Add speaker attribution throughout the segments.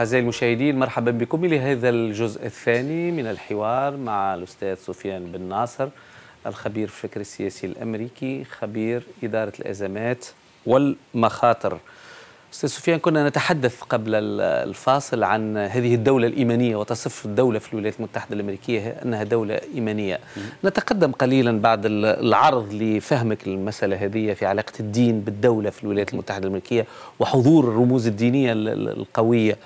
Speaker 1: أعزائي المشاهدين مرحبا بكم لهذا الجزء الثاني من الحوار مع الأستاذ سفيان بن ناصر الخبير في الفكر السياسي الأمريكي خبير إدارة الأزمات والمخاطر. أستاذ سفيان كنا نتحدث قبل الفاصل عن هذه الدولة الإيمانية وتصف الدولة في الولايات المتحدة الأمريكية أنها دولة إيمانية. نتقدم قليلا بعد العرض لفهمك المسألة هذه في علاقة الدين بالدولة في الولايات المتحدة الأمريكية وحضور الرموز الدينية القوية.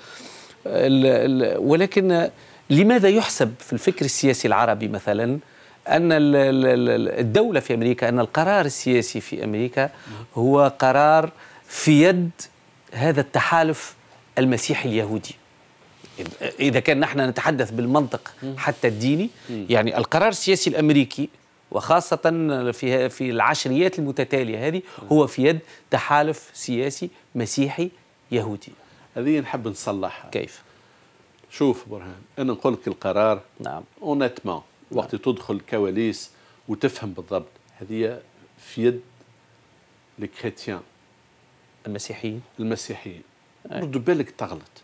Speaker 1: ولكن لماذا يحسب في الفكر السياسي العربي مثلا أن الدولة في أمريكا أن القرار السياسي في أمريكا هو قرار في يد هذا التحالف المسيحي اليهودي. إذا كان نحن نتحدث بالمنطق حتى الديني يعني القرار السياسي الأمريكي وخاصة في في العشريات المتتالية هذه هو في يد تحالف سياسي مسيحي يهودي.
Speaker 2: هذه نحب نصلحها.
Speaker 1: كيف؟
Speaker 2: شوف برهان أنا نقول لك القرار
Speaker 1: نعم.
Speaker 2: honnêtement وقت تدخل الكواليس وتفهم بالضبط هذه في يد ال chrétiens.
Speaker 1: المسيحيين.
Speaker 2: المسيحيين. ردوا بالك تغلط.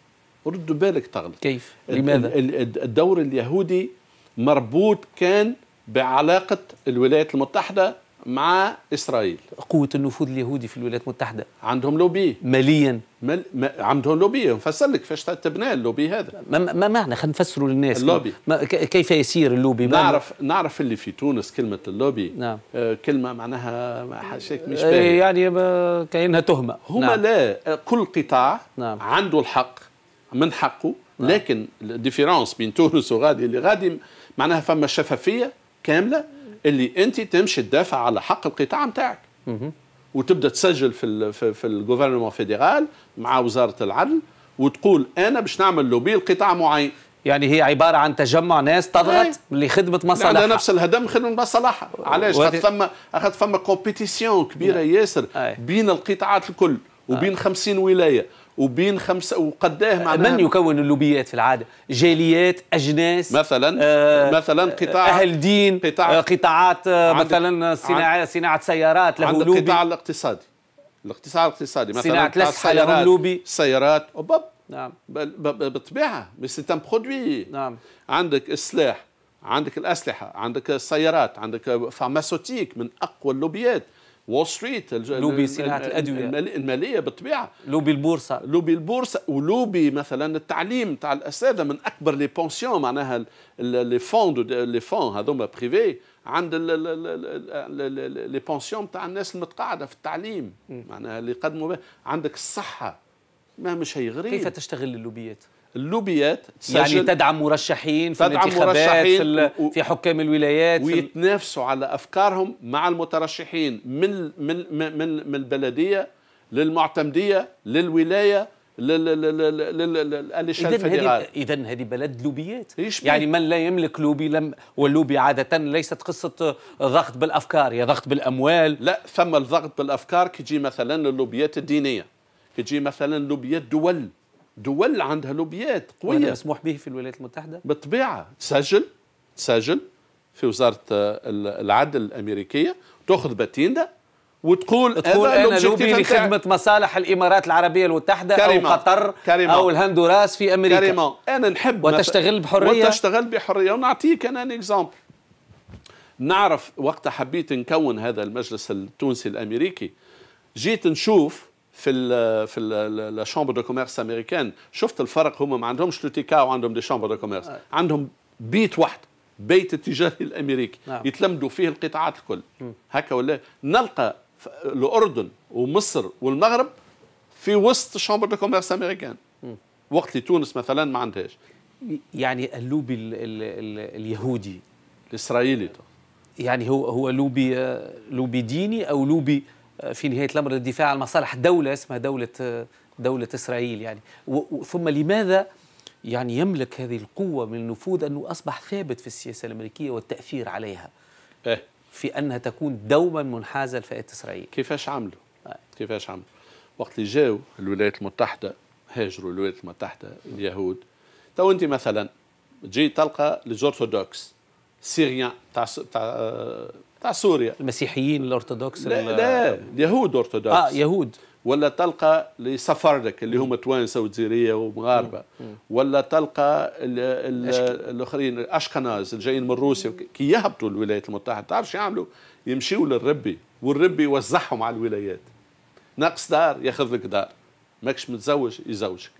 Speaker 2: ردوا بالك تغلط.
Speaker 1: كيف؟ لماذا؟
Speaker 2: الدور اليهودي مربوط كان بعلاقة الولايات المتحدة مع إسرائيل.
Speaker 1: قوة النفوذ اليهودي في الولايات المتحدة.
Speaker 2: عندهم لوبي.
Speaker 1: ماليا.
Speaker 2: مل... ما... عندهم لوبي. نفسر لك كيفاش تبنى اللوبي هذا.
Speaker 1: ما, ما معنى؟ خلينا نفسروا للناس.
Speaker 2: اللوبي.
Speaker 1: ما... كيف يسير اللوبي؟
Speaker 2: نعرف نعرف اللي في تونس كلمة اللوبي.
Speaker 1: نعم.
Speaker 2: آه كلمة معناها حاشاك مش
Speaker 1: باهي. يعني ب... كأنها تهمة.
Speaker 2: هما نعم. لا كل قطاع
Speaker 1: نعم.
Speaker 2: عنده الحق من حقه. نعم. لكن ال différence بين تونس وغادي اللي غادي معناها فما شفافية كاملة. اللي انت تمشي تدافع على حق القطاع نتاعك وتبدأ تسجل في ال في, في ال gouvernement fédéral مع وزارة العدل وتقول أنا باش نعمل لوبي لقطاع معين.
Speaker 1: يعني هي عبارة عن تجمع ناس تضغط لخدمه مصالحها.
Speaker 2: على نفس الهدم خدمة مصالحها. علاش؟ خاطر فما اخذ فما compétition كبيرة ياسر بين القطاعات الكل وبين 50 ولاية. وبين خمسة وقداه
Speaker 1: معناها من يكون اللوبيات في العادة؟ جاليات أجناس
Speaker 2: مثلا آه مثلا قطاع
Speaker 1: أهل دين قطاع آه قطاعات آه مثلا صناعة صناعة سيارات له
Speaker 2: عندك
Speaker 1: لوبي.
Speaker 2: القطاع الاقتصادي. القطاع الاقتصادي
Speaker 1: مثلا صناعة الأسلحة لهم لوبي.
Speaker 2: السيارات وبب
Speaker 1: نعم.
Speaker 2: بالطبيعة mais c'est un produit
Speaker 1: نعم.
Speaker 2: عندك السلاح عندك الأسلحة عندك السيارات عندك pharmaceutique من أقوى اللوبيات. وول ستريت
Speaker 1: لوبي صناعة الأدوية.
Speaker 2: الماليه بالطبيعة.
Speaker 1: لوبي البورصة.
Speaker 2: لوبي البورصة. ولوبي مثلا التعليم تاع الاساتذه من أكبر les pensions معناها les fonds les fonds هذوما privés عند les pensions تاع الناس المتقاعدة في التعليم. معناها اللي يقدموا عندك الصحة. ما مش هي غريب
Speaker 1: كيف تشتغل اللوبيات؟
Speaker 2: اللوبيات
Speaker 1: يعني تدعم مرشحين في تدعم الانتخابات مرشحين في, في حكام الولايات
Speaker 2: ويتنافسوا على أفكارهم مع المترشحين من من من من البلدية للمعتمدية
Speaker 1: للولاية اذا هذه بلد لوبيات. يعني من لا يملك لوبي لم واللوبي عادة ليست قصة ضغط بالأفكار هي ضغط بالأموال.
Speaker 2: لا ثم الضغط بالأفكار كيجي مثلا اللوبيات الدينية كيجي مثلا لوبيات دول. دول عندها لوبيات قوية.
Speaker 1: مسموح به في الولايات المتحدة؟
Speaker 2: بالطبيعة. تسجل تسجل في وزارة العدل الأمريكية. تأخذ باتيندا وتقول
Speaker 1: تقول أنا لوبي لخدمة مصالح الإمارات العربية المتحدة
Speaker 2: كريمة.
Speaker 1: أو قطر
Speaker 2: كريمة.
Speaker 1: أو الهندوراس في أمريكا.
Speaker 2: كريمة. أنا نحب
Speaker 1: وتشتغل بحرية؟
Speaker 2: وتشتغل بحرية. ونعطيك أنا exemple نعرف وقت حبيت نكون هذا المجلس التونسي الأمريكي. جيت نشوف في ال في la chambre de commerce américaine. شفت الفرق؟ هم ما عندهمش l'UTICA وعندهم des chambres de commerce.
Speaker 1: آه.
Speaker 2: عندهم بيت واحد بيت التجاري الأمريكي.
Speaker 1: نعم.
Speaker 2: يتلمدوا فيه القطاعات الكل. هكا ولا؟ نلقى الأردن ومصر والمغرب في وسط chambre de commerce américaine. وقت اللي تونس مثلا ما عندهاش.
Speaker 1: يعني اللوبي ال ال ال اليهودي.
Speaker 2: الإسرائيلي.
Speaker 1: يعني هو هو لوبي لوبي ديني أو لوبي في نهاية الأمر الدفاع عن مصالح دولة اسمها دولة دولة إسرائيل يعني ثم لماذا يعني يملك هذه القوة من النفوذ أنه أصبح ثابت في السياسة الأمريكية والتأثير عليها
Speaker 2: إيه؟
Speaker 1: في أنها تكون دوما منحازة لفئة إسرائيل
Speaker 2: كيفاش عملوا؟ آه. كيفاش عملوا؟ وقت اللي جاوا الولايات المتحدة هاجروا الولايات المتحدة اليهود تو أنت مثلا تجي تلقى les orthodoxes syriens تاع تاع سوريا.
Speaker 1: المسيحيين الأرثوذكس
Speaker 2: لا لا اليهود أرثوذكس.
Speaker 1: آه يهود.
Speaker 2: ولا تلقى les séfarades اللي هم توانسه وجزيرية ومغاربة. ولا تلقى الآخرين اشكناز الجايين من روسيا كي يهبطوا الولايات المتحدة. تعرف شو يعملوا؟ يمشيوا للربي والربي يوزعهم على الولايات. ناقص دار ياخذ لك دار. ماكش متزوج يزوجك.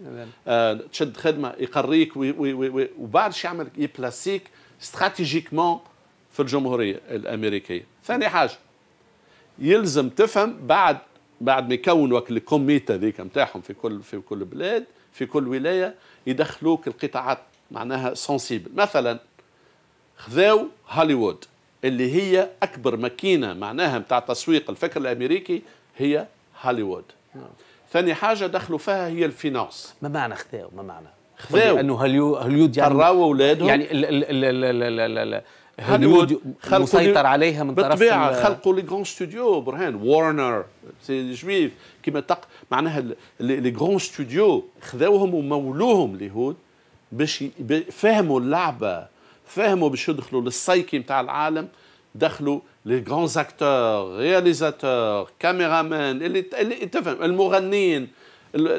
Speaker 2: آه تشد خدمة يقريك oui oui oui وبعد شو يعمل؟ يبلاسيك stratégiquement في الجمهورية الأمريكية. ثاني حاجة يلزم تفهم بعد بعد ما يكونوا ال comité ذيك نتاعهم في كل في كل بلاد في كل ولاية يدخلوك القطاعات معناها sensibles مثلا خذاو هوليوود اللي هي أكبر ماكينة معناها نتاع تسويق الفكر الأمريكي هي هوليوود. نعم. ثاني حاجة دخلوا فيها هي ال finance.
Speaker 1: ما معنى خذاو؟ ما معنى؟
Speaker 2: خذاو.
Speaker 1: لأنه هوليود
Speaker 2: يعني قراوا أولادهم.
Speaker 1: يعني ال ال ال ال ال هوليوود مسيطر عليها من طرف
Speaker 2: بالطبيعة خلقوا les grands studios برهان. Warner c'est juif كيما تق معناها les grands studios خذاوهم ومولوهم اليهود باش فهموا اللعبة فهموا باش يدخلوا للسايكي نتاع العالم دخلوا les grands acteurs réalisateurs cameraman اللي اللي تفهم المغنيين.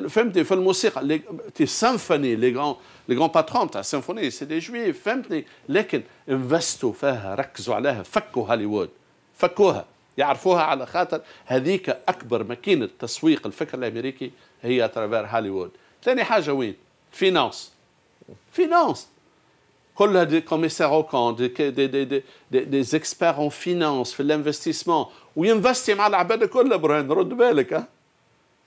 Speaker 2: فهمتني في الموسيقى les symphonies les grands les grands patrons تاع ال symphonie c'est des juifs فهمتني لكن انفستوا فيها ركزوا عليها فكوا هوليوود فكوها يعرفوها على خاطر هذيك اكبر ماكينه تسويق الفكر الامريكي à travers هوليوود ثاني حاجة وين finance finance كلها des commissaires aux comptes des des des des, des, des experts en finance في ال investissement وينفستي مع العباد كلها برهان رد بالك ها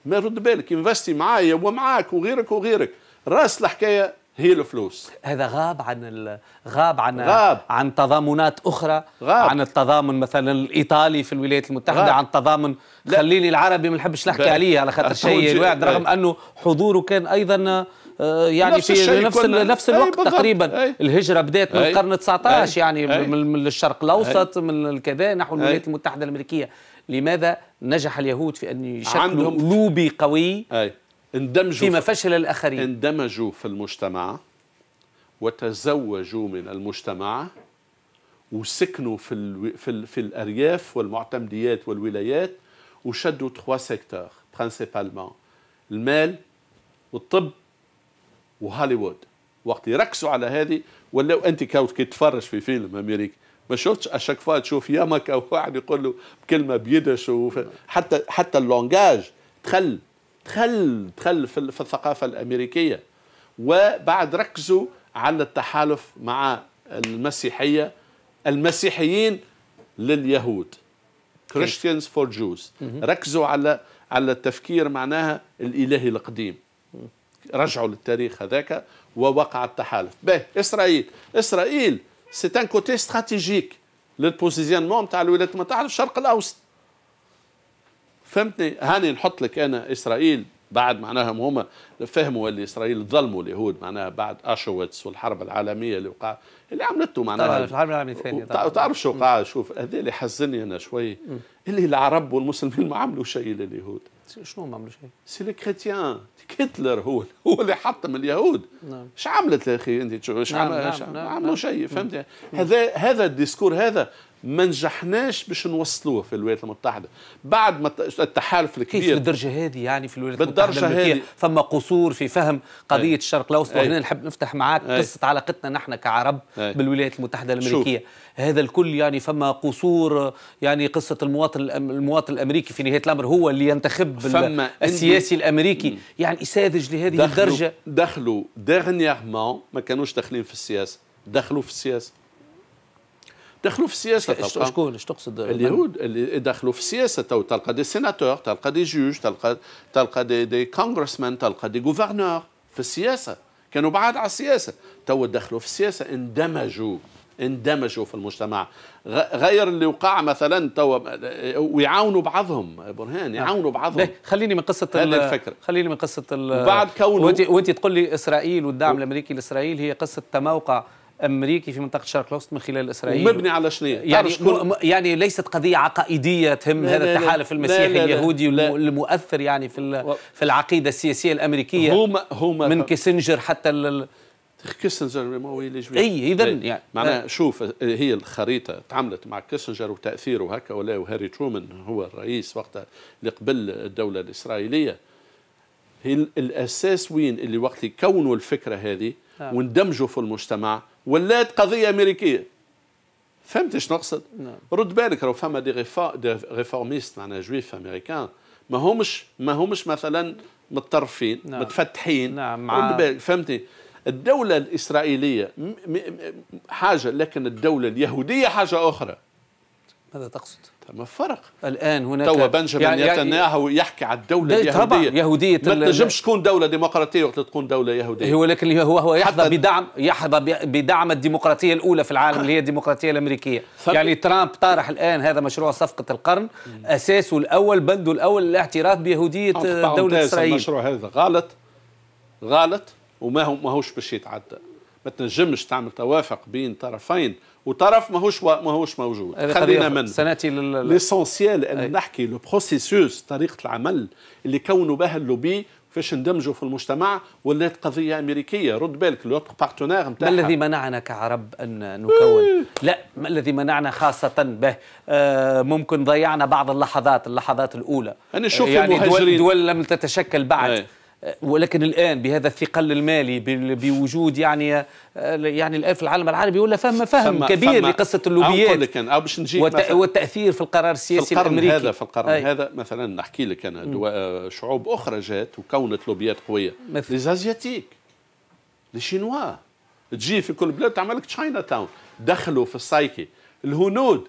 Speaker 2: ما رد بالك ينفستي معايا ومعاك وغيرك وغيرك. راس الحكاية هي الفلوس.
Speaker 1: هذا غاب عن غاب عن
Speaker 2: غاب.
Speaker 1: عن تضامنات أخرى
Speaker 2: غاب.
Speaker 1: عن التضامن مثلا الإيطالي في الولايات المتحدة غاب. عن تضامن خليني العربي ما نحبش نحكي عليه على خاطر شيء الواحد رغم أنه حضوره كان أيضا آه، يعني نفس في نفس نفس الوقت أي تقريبا. أي. الهجرة بدأت من القرن 19 يعني أي. من الشرق الأوسط من الكذا نحو الولايات المتحدة الأمريكية. لماذا نجح اليهود في أن يشكلوا لوبي قوي
Speaker 2: أي. اندمجوا
Speaker 1: فيما فشل الآخرين
Speaker 2: اندمجوا في المجتمع وتزوجوا من المجتمع وسكنوا في ال في, ال في الأرياف والمعتمديات والولايات وشدوا trois secteurs principalement المال والطب وهوليوود وقت يركزوا على هذه ولاو انت كي تتفرج في فيلم أمريكي ما شفتش؟ à chaque fois تشوف يمك أو واحد يقول له كلمه yiddish حتى حتى ال langage. دخل دخل دخل في, في الثقافة الأمريكية. وبعد ركزوا على التحالف مع المسيحيه المسيحيين لليهود. Christians for Jews ركزوا على على التفكير معناها الإلهي القديم. رجعوا للتاريخ هذاك ووقع التحالف. به إسرائيل. إسرائيل c'est un côté stratégique لل positionnement تاع الولايات المتحده في الشرق الاوسط فهمتني هاني نحط لك أنا اسرائيل بعد معناها هما فهموا اللي إسرائيل ظلموا اليهود معناها بعد أشويتس والحرب العالمية اللي وقع اللي عملته معناها.
Speaker 1: في الحرب العالمية الثانية
Speaker 2: تعرف شو وقع شوف هذا اللي حزني أنا شوي اللي العرب والمسلمين ما عملوا شيء لليهود.
Speaker 1: شنو ما عملوا شيء؟
Speaker 2: c'est les chrétiens هتلر هو هو اللي حطم اليهود. نعم. إيش عملت يا أخي؟ أنت إيش نعم عملوا نعم نعم عملوا شيء فهمت؟ هذا هذا ال discours هذا ما نجحناش باش نوصلوه في الولايات المتحدة بعد ما التحالف الكبير
Speaker 1: كيف بالدرجة هذه يعني في الولايات المتحدة الأمريكية فما قصور في فهم قضية أي. الشرق الأوسط وهنا نحب نفتح معاك. قصة علاقتنا نحن كعرب أي. بالولايات المتحدة الأمريكية شوف. هذا الكل يعني فما قصور يعني قصة المواطن المواطن الأمريكي في نهاية الأمر هو اللي ينتخب السياسي الأمريكي م. يعني ساذج لهذه دخلوا الدرجة
Speaker 2: دخلوا dernièrement ما كانوش داخلين في السياسة دخلوا في السياسة دخلوا في السياسة
Speaker 1: شكون؟ إيش تقصد؟
Speaker 2: اليهود اللي دخلوا في السياسة تو تلقى des sénateurs تلقى des juges تلقى تلقى des, des congressman تلقى des gouverneurs في السياسة. كانوا بعاد على السياسة. تو دخلوا في السياسة اندمجوا اندمجوا في المجتمع. غير اللي وقع مثلا تو ويعاونوا بعضهم. برهان يعاونوا بعضهم.
Speaker 1: خليني من قصة
Speaker 2: هذا الفكر
Speaker 1: خليني من قصة
Speaker 2: وبعد كونه
Speaker 1: وانت وانت تقول لي إسرائيل والدعم الأمريكي لإسرائيل هي قصة تموقع أمريكي في منطقة الشرق الاوسط من خلال إسرائيل.
Speaker 2: ومبني على شنو؟
Speaker 1: يعني. يعني ليست قضية عقائدية تهم لا هذا لا التحالف المسيحي لا لا اليهودي لا. المؤثر يعني في في العقيدة السياسية الأمريكية.
Speaker 2: هم هم
Speaker 1: من كيسنجر حتى ال...
Speaker 2: كيسنجر ما هو يلي
Speaker 1: إي اذا يعني.
Speaker 2: معناها شوف هي الخريطة تعملت مع كيسنجر وتأثيره هكا ولا وهاري ترومان هو الرئيس وقتها اللي قبل الدولة الإسرائيلية. هي الأساس وين؟ اللي وقت يكونوا الفكرة هذه نعم. واندمجوا في المجتمع ولات قضية أمريكية فهمت إيش نقصد؟ نعم. رد بالك لو فما des, réformistes معناها juifs américains ما همش ما همش مثلا متطرفين نعم. متفتحين
Speaker 1: نعم مع...
Speaker 2: فهمتني الدولة الإسرائيلية حاجة لكن الدولة اليهودية حاجة أخرى
Speaker 1: ماذا تقصد؟
Speaker 2: ما فرق
Speaker 1: الآن هناك
Speaker 2: توا بنجامين يعني نتنياهو يحكي على الدولة اليهوديه طبعا
Speaker 1: يهودية
Speaker 2: ما تنجمش تكون دولة ديمقراطية وقت تكون دولة يهودية.
Speaker 1: هو لكن هو هو يحظى بدعم يحظى بدعم الديمقراطية الأولى في العالم اللي هي الديمقراطية الأمريكية. يعني ترامب طارح الآن هذا مشروع صفقة القرن أساسه الأول بنده الأول الاعتراف بيهودية دولة إسرائيل.
Speaker 2: المشروع هذا غلط غلط وما هو ماهوش باش يتعدى. ما تنجمش تعمل توافق بين طرفين وطرف ماهوش ماهوش موجود.
Speaker 1: خلينا من سنأتي
Speaker 2: l'essentiel ان نحكي le processus طريقة العمل اللي كونوا بها اللوبي فاش اندمجوا في المجتمع ولات قضية أمريكية. رد بالك l'autre partenaire
Speaker 1: نتاعها. ما الذي منعنا كعرب أن نكون؟ لا ما الذي منعنا خاصة به؟ آه ممكن ضيعنا بعض اللحظات اللحظات الأولى.
Speaker 2: أنا أشوف
Speaker 1: يعني دول, دول لم تتشكل بعد. أي. ولكن الآن بهذا الثقل المالي بوجود يعني يعني الان في العالم العربي ولا فهم فهم كبير فهم لقصة اللوبيات.
Speaker 2: لك أو باش نجيك
Speaker 1: والت... والتأثير في القرار السياسي
Speaker 2: في القرار
Speaker 1: الأمريكي.
Speaker 2: هذا في القرار أي. هذا مثلا نحكي لك أنا دو... شعوب أخرى جات وكونت لوبيات قوية. مثل. les asiatiques ال chinois تجي في كل بلاد تعمل لك China Town دخلوا في السايكي. الهنود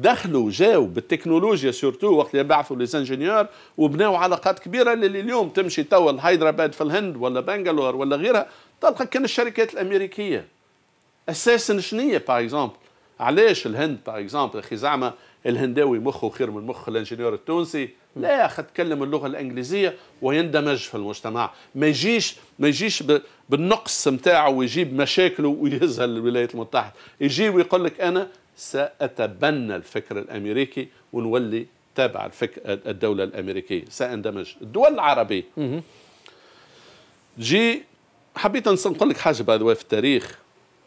Speaker 2: دخلوا جاوا بالتكنولوجيا surtout وقت اللي بعثوا les ingénieurs وبناوا علاقات كبيرة اللي اليوم تمشي توا لهيدراباد في الهند ولا بنغالور ولا غيرها. تلقى كان الشركات الأمريكية. أساسا شنية par exemple علاش الهند؟ par exemple أخي زعما الهنداوي مخه خير من مخ ال ingénieur التونسي. لا يا أخي تكلم اللغة الإنجليزية ويندمج في المجتمع. ما يجيش ما يجيش بالنقص نتاعه ويجيب مشاكله ويهزها للولايات المتحدة. يجي ويقول لك أنا سأتبنى الفكر الأمريكي ونولي تابع الفكر الدولة الأمريكية. سأندمج. الدول العربية. جي حبيت نقول لك حاجة باي في التاريخ.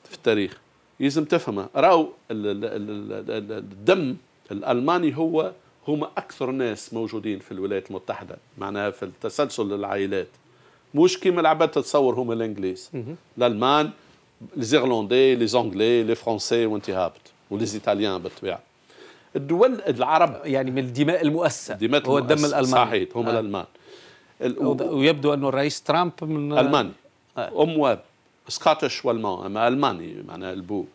Speaker 2: في التاريخ. لازم تفهمها. راو الدم الألماني هو هم أكثر ناس موجودين في الولايات المتحدة. معناها في التسلسل العائلات مش كيما العباد تتصور هم الإنجليز. الألمان لي زيرلندي لي زونغلي لي فرونسي وانت هابط وليزيتاليان بالطبيعه الدول العرب
Speaker 1: يعني من الدماء المؤسسة. دماء هو الدم الألماني.
Speaker 2: صحيح هم آه. الألمان.
Speaker 1: ويبدو أنه الرئيس ترامب من
Speaker 2: ألماني. آه. أم واب سكوتش والمان أما ألماني معناها البو.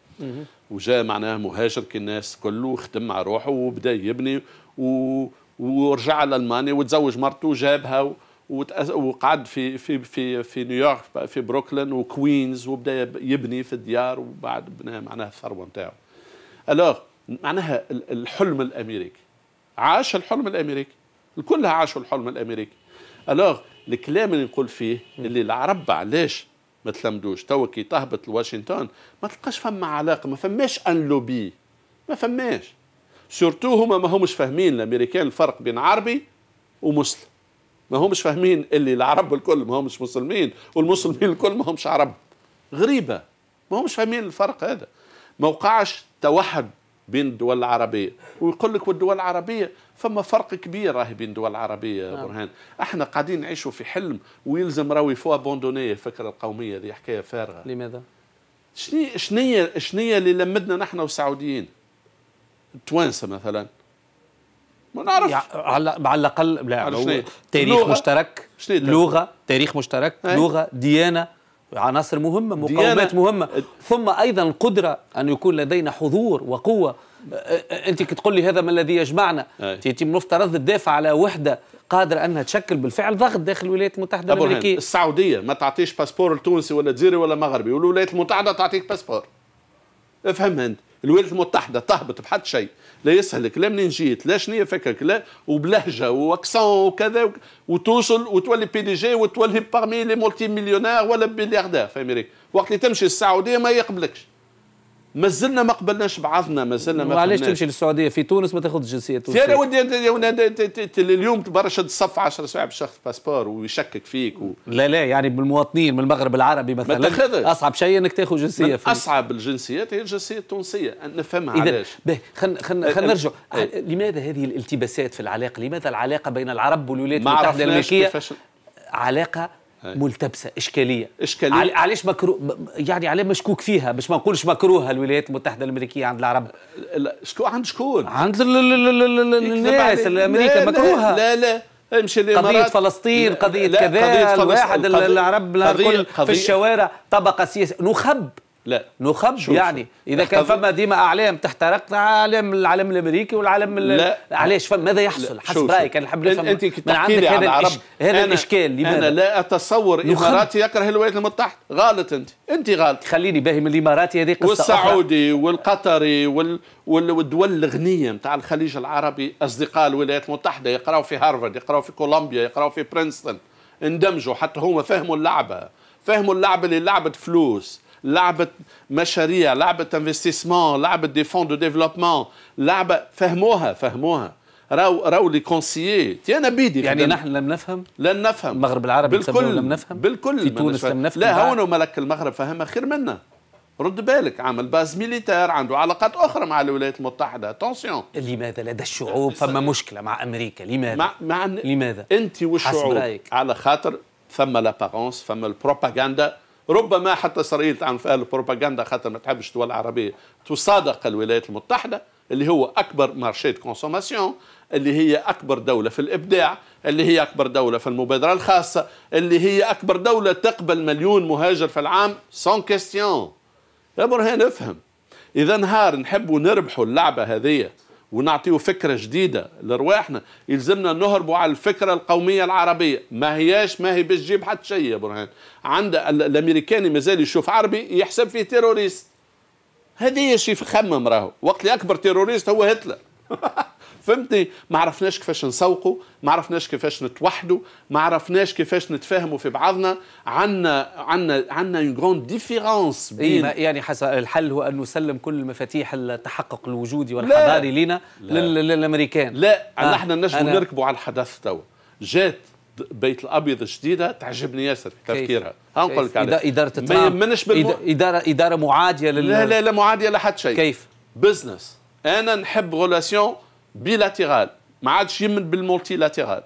Speaker 2: وجاء معناها مهاجر كالناس كله خدم مع روحه وبدا يبني و... ورجع لألمانيا وتزوج مرته وجابها وقعد في في في في نيويورك في بروكلين وكوينز وبدا يبني في الديار وبعد بنى معناها الثروة نتاعو. alors معناها الحلم الأمريكي. عاش الحلم الأمريكي. كلها عاشوا الحلم الأمريكي. alors الكلام اللي نقول فيه اللي العرب علاش ما تلمدوش؟ توا كي تهبط لواشنطن ما تلقاش فما علاقة ما فماش un lobby. ما فماش. surtout هما ما همش فاهمين الأمريكان الفرق بين عربي ومسلم. ما همش فاهمين اللي العرب الكل ما همش مسلمين والمسلمين الكل ما همش عرب. غريبة. ما همش فاهمين الفرق هذا. ما وقعش توحد بين الدول العربية. ويقول لك والدول العربية فما فرق كبير راهي بين الدول العربية يا نعم. برهان. إحنا قاعدين نعيشوا في حلم ويلزم راهو faut abandonner الفكرة القومية هذه حكاية فارغة.
Speaker 1: لماذا؟
Speaker 2: شنية شنية شنية اللي لمدنا نحن والسعوديين التوانسه مثلا.
Speaker 1: ما نعرف. على على الأقل لا تاريخ مشترك لغة تاريخ مشترك لغة ديانة. عناصر مهمة مقومات مهمة. ثم أيضا القدرة أن يكون لدينا حضور وقوة. أنت تقول لي هذا ما الذي يجمعنا. أنت مفترض تدافع على وحدة قادرة أنها تشكل بالفعل ضغط داخل الولايات المتحدة الأمريكية.
Speaker 2: السعودية ما تعطيش passeport التونسي ولا جزايري ولا مغربي والولايات المتحدة تعطيك passeport. افهم أنت الولايات المتحدة تهبط بحد شيء لا يسهلك لا منين جيت لا شنو فكرك لا وبلهجة و accent وكذا وتوصل وتولي PDG وتولي parmi les multi-millionnaires ولا milliardaire في أمريكا وقت اللي تمشي السعودية ما يقبلكش. ما زلنا ما قبلناش بعضنا ما زلنا ما
Speaker 1: وعلاش. تمشي للسعودية في تونس ما تاخذ الجنسيه التونسيه
Speaker 2: ودي يا ت- اليوم برا شد الصف 10 ساعات باش تاخذ باسبور ويشكك فيك و...
Speaker 1: لا لا يعني بالمواطنين من المغرب العربي مثلا
Speaker 2: تاخذش.
Speaker 1: أصعب شيء إنك تاخذ جنسية
Speaker 2: من
Speaker 1: في
Speaker 2: أصعب الجنسيات هي الجنسية التونسية نفهمها علاش
Speaker 1: باهي خلينا خلينا خلينا نرجع. لماذا هذه الالتباسات في العلاقة؟ لماذا العلاقة بين العرب والولايات
Speaker 2: ما المتحدة
Speaker 1: الأمريكية
Speaker 2: علاقة.
Speaker 1: ملتبسة إشكالية
Speaker 2: إشكالية.
Speaker 1: عل- علاش مكرو يعني عليه مشكوك فيها باش ما نقولش مكروهه الولايات المتحدة الأمريكية عند العرب
Speaker 2: لا شكون عند شكون؟
Speaker 1: عند ال- ال- ال- ال- ال-
Speaker 2: يكذب
Speaker 1: الناس. الامريكا
Speaker 2: لا
Speaker 1: مكروهة
Speaker 2: لا لا امشي
Speaker 1: قضية فلسطين قضية كذا. الواحد
Speaker 2: قضية-
Speaker 1: العرب الكل في الشوارع طبقة سياسية نخب
Speaker 2: لا
Speaker 1: نخب
Speaker 2: شوف،
Speaker 1: يعني
Speaker 2: شوف.
Speaker 1: إذا كان فما ديما أعلام تحترق اعلام العالم الأمريكي والعالم ال-
Speaker 2: لا.
Speaker 1: علاش فما ماذا يحصل حسب
Speaker 2: رأيك.
Speaker 1: أنا نحب نفهم
Speaker 2: أنت
Speaker 1: من عندك هذا
Speaker 2: العرب.
Speaker 1: هذا الإشكال لماذا
Speaker 2: أنا لا
Speaker 1: أتصور.
Speaker 2: إماراتي يكره الولايات المتحدة غلط أنت أنت غلط
Speaker 1: خليني باهي من الإماراتي هذه قصة أخرى.
Speaker 2: والسعودي والقطري وال... وال... والدول الغنية نتاع الخليج العربي أصدقاء الولايات المتحدة يقراوا في هارفارد يقراوا في كولومبيا يقراوا في برينستون اندمجوا حتى هما فهموا اللعبة فهموا اللعبة اللي لعبه فلوس لعبة مشاريع لعبة investissement لعبة des fonds de développement لعبة فهموها فهموها. راو راو les conseillers. تي أنا بيدي
Speaker 1: يعني. نحن لم نفهم؟
Speaker 2: لن نفهم.
Speaker 1: المغرب العربي
Speaker 2: بالكل
Speaker 1: لم نفهم؟
Speaker 2: بالكل.
Speaker 1: في تونس. لم نفهم؟
Speaker 2: لا؟ هون ملك المغرب فهمها خير منا. رد بالك. عمل base militaire عنده علاقات أخرى مع الولايات المتحدة. attention
Speaker 1: لماذا لدى الشعوب؟ فما مشكلة مع أمريكا. لماذا؟
Speaker 2: مع مع
Speaker 1: لماذا؟
Speaker 2: أنت والشعوب. على خاطر ثم l'apparence ثم البروباغندا ربما حتى إسرائيل تعمل فيها البروباغندا خاطر ما تحبش الدول العربية تصادق الولايات المتحدة اللي هو أكبر marché consommation اللي هي أكبر دولة في الإبداع اللي هي أكبر دولة في المبادرة الخاصة اللي هي أكبر دولة تقبل مليون مهاجر في العام. sans question يا برهان افهم. اذا نهار نحبوا نربحوا اللعبة هذه. ونعطيو فكرة جديدة لرواحنا. يلزمنا نهربوا على الفكرة القومية العربية. ما هياش ما هي باش تجيب حتى شيء يا برهان عند ال- الأمريكاني مازال يشوف عربي يحسب فيه terroriste. هذه شيء خمم راهو. وقت اللي أكبر terroriste هو هتلر. فهمتني؟ ما عرفناش كيفاش نسوقوا ما عرفناش كيفاش نتوحدوا ما عرفناش كيفاش نتفاهموا في بعضنا. عنا عنا عنا une grande
Speaker 1: différence
Speaker 2: بين
Speaker 1: يعني حسب الحل هو أن نسلم كل مفاتيح التحقق الوجودي والحضاري لنا لل- للأمريكان.
Speaker 2: لا.
Speaker 1: آه،
Speaker 2: نحن نجم نركبوا على الحدث توا. جات بيت الأبيض الجديدة تعجبني ياسر في؟ تفكيرها. ها نقول لك إدارة
Speaker 1: ترامب
Speaker 2: بالمو...
Speaker 1: إدارة إدارة معادية لل
Speaker 2: لا لا لا معادية لحد شيء.
Speaker 1: كيف؟
Speaker 2: business أنا نحب relation bilatérale. ما عادش يمن بال multilatéral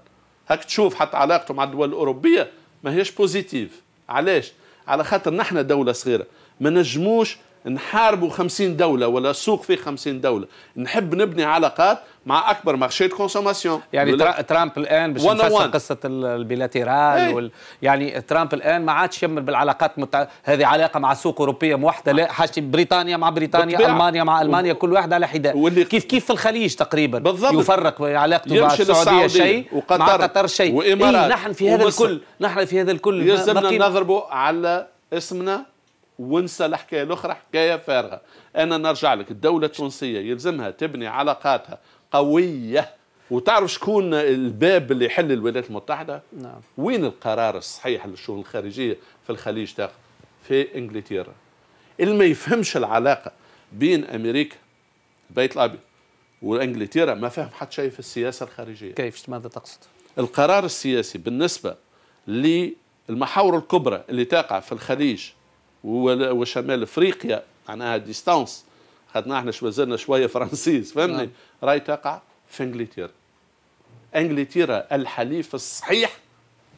Speaker 2: هاك تشوف حتى علاقته مع الدول الأوروبية ما هيش positive. علاش؟ على خاطر نحن دولة صغيرة. ما نجموش نحاربوا 50 دولة ولا سوق فيه 50 دولة نحب نبني علاقات مع أكبر marché de consommation
Speaker 1: يعني ترا- ترامب الآن باش نفسر.
Speaker 2: قصة
Speaker 1: ال- ال bilatéral
Speaker 2: إيه.
Speaker 1: وال... يعني ترامب الآن ما عادش يمر بالعلاقات متع... هذه علاقة مع سوق أوروبية موحدة لا حاجة بريطانيا مع بريطانيا
Speaker 2: بالطبيعة.
Speaker 1: ألمانيا مع ألمانيا كل واحد على حدة
Speaker 2: واللي-
Speaker 1: كيف كيف في الخليج تقريبا
Speaker 2: بالضبط.
Speaker 1: يفرق علاقته مع
Speaker 2: السعودية
Speaker 1: شيء
Speaker 2: وقطر
Speaker 1: مع قطر شيء
Speaker 2: وإمارات
Speaker 1: إيه نحن في هذا
Speaker 2: ومصر.
Speaker 1: الكل نحن في هذا الكل
Speaker 2: يلزمنا
Speaker 1: بقي-
Speaker 2: نضربوا على اسمنا ونسى الحكاية الأخرى حكاية فارغة. أنا نرجع لك. الدولة التونسية يلزمها تبني علاقاتها قوية. وتعرف شكون الباب اللي يحل الولايات المتحدة؟
Speaker 1: نعم.
Speaker 2: وين القرار الصحيح للشؤون الخارجية في الخليج تاخذ؟ في إنجلترا. اللي ما يفهمش العلاقة بين أمريكا البيت الأبيض وإنجلترا ما فهم حتى شيء في السياسة الخارجية.
Speaker 1: كيف؟ ماذا تقصد؟
Speaker 2: القرار السياسي بالنسبة للمحاور الكبرى اللي تقع في الخليج وشمال افريقيا معناها ديستانس خدنا إحنا شوي زلنا شوية فرنسيس فهمني؟
Speaker 1: نعم.
Speaker 2: راي تقع في إنجلترا. إنجلترا الحليف الصحيح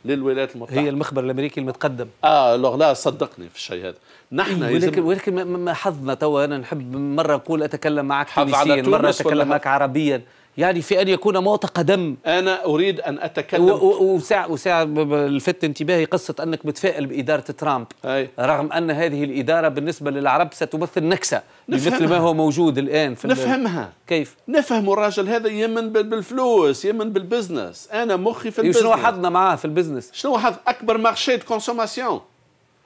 Speaker 2: للولايات المتحدة.
Speaker 1: هي المخبر الأمريكي المتقدم.
Speaker 2: آه لو لا صدقني في الشيء هذا. نحن
Speaker 1: ولكن
Speaker 2: يلزم
Speaker 1: ولكن ما- حظنا توا أنا نحب مرة نقول أتكلم معك تونسيا مرة
Speaker 2: أتكلم؟
Speaker 1: معك عربيا. يعني في أن يكون موثق دم.
Speaker 2: أنا أريد أن
Speaker 1: و-
Speaker 2: أتكلم.
Speaker 1: و- وساعة وساعة لفت انتباهي قصة أنك متفائل بإدارة ترامب.
Speaker 2: أي.
Speaker 1: رغم أن هذه الإدارة بالنسبة للعرب ستمثل نكسة مثل. ما هو موجود الآن في
Speaker 2: نفهمها.
Speaker 1: كيف؟
Speaker 2: نفهم الراجل هذا يمن بال- بالفلوس يمن بال business. أنا مخي في ال business
Speaker 1: شنو حظنا معاه في البزنس؟
Speaker 2: شنو هذا أكبر marché de consommation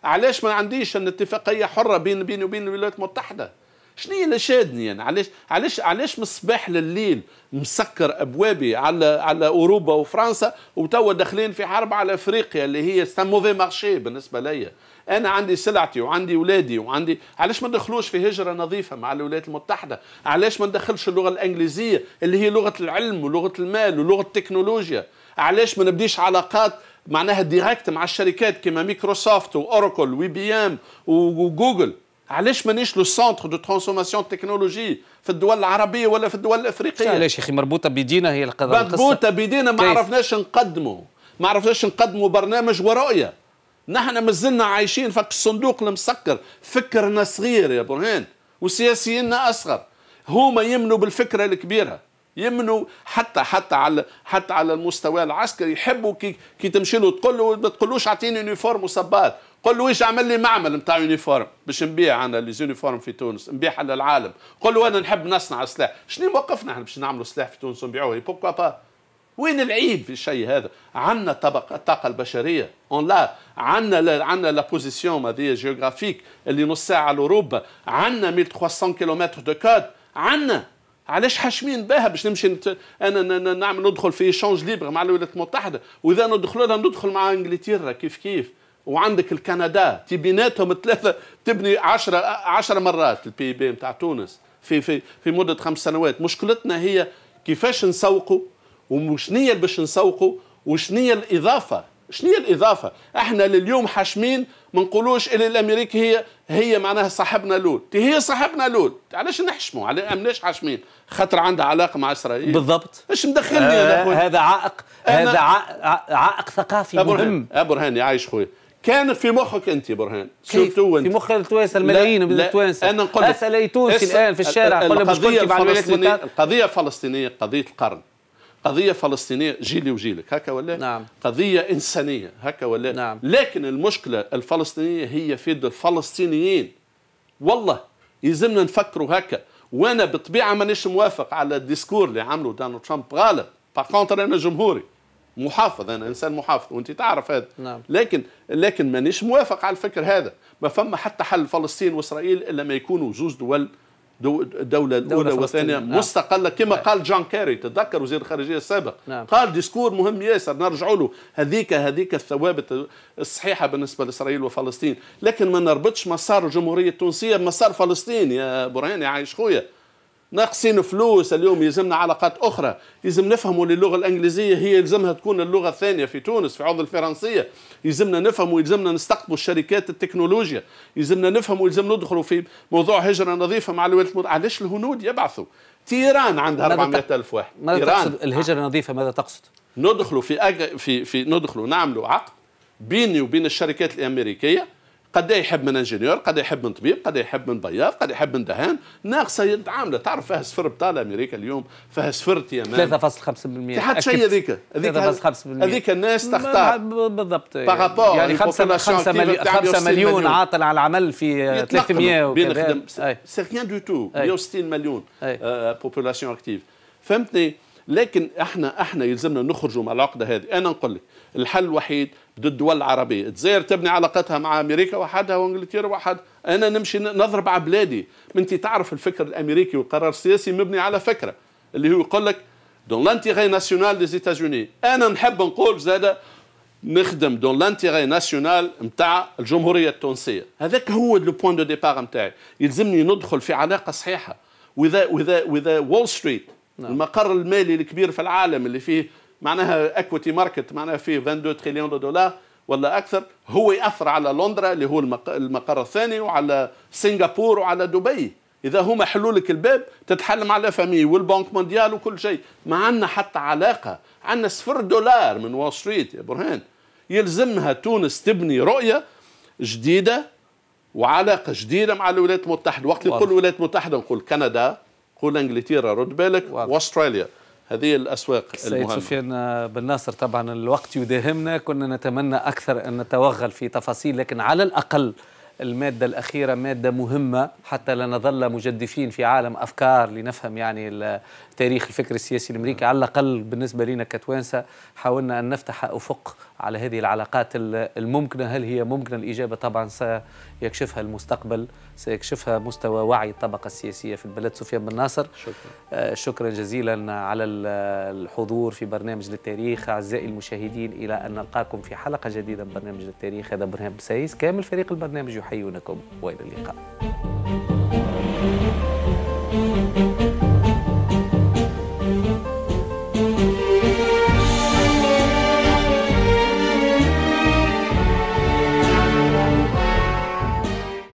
Speaker 2: علاش ما عنديش أن اتفاقية حرة بين بيني وبين الولايات المتحدة؟ شنو هي اللي شادني يعني؟ علاش علاش علاش من الصباح لليل مسكر أبوابي على على أوروبا وفرنسا وتوا داخلين في حرب على أفريقيا اللي هي c'est un mauvais marché بالنسبة ليا أنا عندي سلعتي وعندي اولادي وعندي علاش ما ندخلوش في هجرة نظيفة مع الولايات المتحدة؟ علاش ما ندخلش اللغة الإنجليزية اللي هي لغة العلم ولغة المال ولغة التكنولوجيا؟ علاش ما نبديش علاقات معناها direct مع الشركات كما مايكروسوفت واوراكل و IBM وجوجل علاش مانيش le centre de transformation technologique في الدول العربية ولا في الدول الأفريقية؟
Speaker 1: علاش يا أخي؟ مربوطة بدينا هي
Speaker 2: القضية مربوطة بدينا ما عرفناش نقدموا ما عرفناش نقدموا برنامج ورؤية. نحن مازلنا عايشين فك الصندوق المسكر فكرنا صغير يا برهان وسياسيينا أصغر. هما يمنوا بالفكرة الكبيرة. يمنوا حتى حتى على حتى على المستوى العسكري. يحبوا كي كي تمشي له تقول له ما تقولوش أعطيني uniforme وصبات قول له إيش أعمل لي معمل؟ نتاع uniforme. باش نبيع أنا لي uniforme في تونس. نبيعها للعالم قول له أنا نحب نصنع سلاح. شنو موقفنا إحنا باش نعملوا سلاح في تونس ونبيعوه؟ pourquoi pas وين العيب في الشيء هذا؟ عندنا طبق الطاقة البشرية. on l'a عندنا عندنا la position هذه géographique اللي نص ساعة لأوروبا. عندنا 1300 كيلومتر de côtes عندنا. علاش حاشمين بها باش نمشي نت... أنا نعمل ندخل في échange libre مع الولايات المتحدة؟ وإذا ندخلوا لها ندخل مع إنجلترا. كيف كيف؟ وعندك الكندا. تي بيناتهم ثلاثة تبني 10 10 مرات ال PIB نتاع تونس. في في في مدة خمس سنوات. مشكلتنا هي كيفاش نسوقوا وشنية باش نسوقوا وشنية الإضافة. شنو هي الإضافة؟ إحنا لليوم حاشمين ما نقولوش اللي الأمريكي هي هي معناها صاحبنا لول. هي صاحبنا لول. علاش نحشموا؟ على امناش حاشمين؟ خاطر عندها علاقة مع إسرائيل.
Speaker 1: بالضبط.
Speaker 2: إيش مدخلني آه
Speaker 1: هذا عائق هذا عائق ثقافي مهم.
Speaker 2: يا برهان يعيش خويا كان في مخك أنت برهان.
Speaker 1: شفتوا في مخ التوانسة الملايين من التوانسة.
Speaker 2: أنا نقول
Speaker 1: أسأل أي تونسي الآن في الشارع
Speaker 2: قل القضية الفلسطينيه القضية الفلسطينية قضية القرن قضية فلسطينية جيلي وجيلك هكا ولا؟
Speaker 1: نعم.
Speaker 2: قضية إنسانية هكا ولا؟
Speaker 1: نعم.
Speaker 2: لكن المشكلة الفلسطينية هي في الفلسطينيين. والله يلزمنا نفكروا هكا. وأنا بالطبيعه مانيش موافق على ال discours اللي عمله دونالد ترامب غالب. bah أنا جمهوري. محافظ أنا إنسان محافظ وأنت تعرف هذا
Speaker 1: نعم.
Speaker 2: لكن لكن مانيش موافق على الفكر هذا ما فما حتى حل فلسطين وإسرائيل إلا ما يكونوا زوز دول الدولة الأولى والثانية نعم. مستقلة كما نعم. قال جون كيري تتذكر وزير الخارجية السابق
Speaker 1: نعم.
Speaker 2: قال discours مهم ياسر نرجعوا له هذيك هذيك الثوابت الصحيحة بالنسبة لإسرائيل وفلسطين لكن ما نربطش مسار الجمهورية التونسية بمسار فلسطين يا برهان يا عايش خويا ناقصين فلوس اليوم يلزمنا علاقات أخرى. يلزم نفهموا اللغة الإنجليزية هي يلزمها تكون اللغة الثانية في تونس في عوض الفرنسية. يلزمنا نفهم ويلزمنا نستقطبوا الشركات التكنولوجيا. يلزمنا نفهم ويلزم ندخلوا في موضوع هجرة نظيفة مع الولايات المتحدة. علاش الهنود يبعثوا؟ تيران عندها 400 ألف واحد.
Speaker 1: ماذا تقصد؟ الهجرة النظيفة ماذا تقصد؟
Speaker 2: ندخلوا في أج... في في ندخلوا نعملوا عقد بيني وبين الشركات الأمريكية قد يحب من انجينيور قد يحب من طبيب قد يحب من بياض قد يحب من دهان ناقصه عامله تعرف فيها صفر بتاع أمريكا اليوم؟ فيها صفر
Speaker 1: يمان 3.5%
Speaker 2: حتى شيء هذيك؟
Speaker 1: هذيك 3.5%
Speaker 2: هذيك الناس تختار.
Speaker 1: بالضبط. يعني 5 5 مليون 5 مليون عاطل على العمل في 300
Speaker 2: وكذا. c'est rien du tout 160 مليون population active فهمتني؟ لكن إحنا إحنا يلزمنا نخرجوا من العقدة هذه. أنا نقول لك الحل الوحيد ضد الدول العربية. الجزائر تبني علاقتها مع أمريكا وحدها وإنجلترا وحد أنا نمشي نضرب على بلادي. أنت تعرف الفكر الأمريكي والقرار السياسي مبني على فكرة اللي هو يقول لك dans l'intérêt national des États-Unis أنا نحب نقول زاد نخدم dans l'intérêt national نتاع الجمهورية التونسية. هذاك هو le point de départ نتاعي يلزمني ندخل في علاقة صحيحة. واذا واذا وإذا وول ستريت. المقر المالي الكبير في العالم اللي فيه معناها equity market معناها فيه 22 تريليون دولار ولا أكثر هو يأثر على لندرا اللي هو المقر الثاني وعلى سنغافور وعلى دبي. إذا هما حلوا لك الباب تتحل مع ال FMI وال banque mondiale وكل شيء. ما عندنا حتى علاقة. عندنا صفر دولار من وول ستريت يا برهان. يلزمها تونس تبني رؤية جديدة وعلاقة جديدة مع الولايات المتحدة. وقت نقول الولايات المتحدة نقول كندا نقول إنجلترا رد بالك وأستراليا. هذه الأسواق
Speaker 1: السيد المهمة. سفيان بن ناصر طبعا الوقت يداهمنا كنا نتمنى أكثر أن نتوغل في تفاصيل لكن على الأقل المادة الأخيرة مادة مهمة حتى لا نظل مجدفين في عالم أفكار لنفهم يعني تاريخ الفكر السياسي الأمريكي على الأقل بالنسبة لنا كتوانسة حاولنا أن نفتح أفق على هذه العلاقات الممكنة. هل هي ممكنة؟ الإجابة طبعا سيكشفها المستقبل سيكشفها مستوى وعي الطبقة السياسية في البلد. سفيان بن ناصر
Speaker 2: شكرا.
Speaker 1: آه شكرا جزيلا على الحضور في برنامج للتاريخ. أعزائي المشاهدين إلى أن نلقاكم في حلقة جديدة من برنامج للتاريخ. هذا برنامج سايس كامل فريق البرنامج يحيونكم وإلى اللقاء.